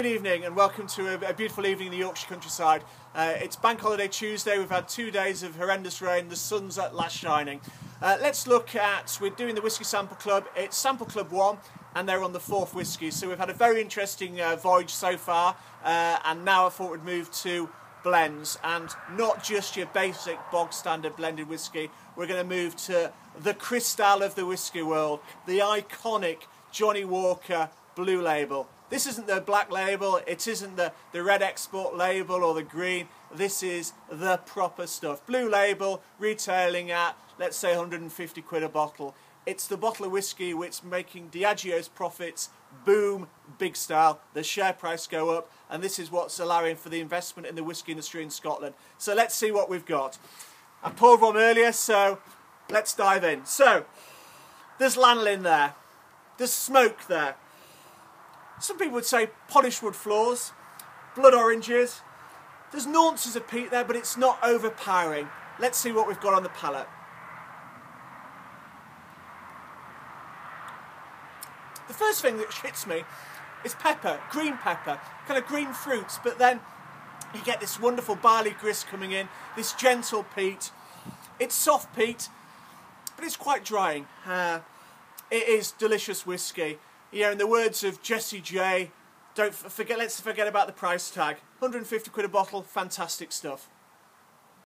Good evening and welcome to a, a beautiful evening in the Yorkshire countryside. Uh, it's Bank Holiday Tuesday, we've had two days of horrendous rain, the sun's at last shining. Uh, let's look at, we're doing the Whisky Sample Club, it's Sample Club 1 and they're on the fourth whisky. So we've had a very interesting uh, voyage so far uh, and now I thought we'd move to blends and not just your basic bog standard blended whisky. We're going to move to the crystal of the whisky world, the iconic Johnnie Walker Blue Label. This isn't the black label, it isn't the, the red export label or the green. This is the proper stuff. Blue label, retailing at, let's say, 150 quid a bottle. It's the bottle of whiskey which making Diageo's profits boom big style. The share price go up, and this is what's allowing for the investment in the whisky industry in Scotland. So let's see what we've got. I poured one earlier, so let's dive in. So, there's lanolin there. There's smoke there. Some people would say polished wood floors, blood oranges. There's nuances of peat there, but it's not overpowering. Let's see what we've got on the palate. The first thing that hits me is pepper, green pepper, kind of green fruits, but then you get this wonderful barley grist coming in, this gentle peat. It's soft peat, but it's quite drying. Uh, it is delicious whiskey. Yeah, in the words of Jessie J, don't forget. Let's forget about the price tag. 150 quid a bottle, fantastic stuff.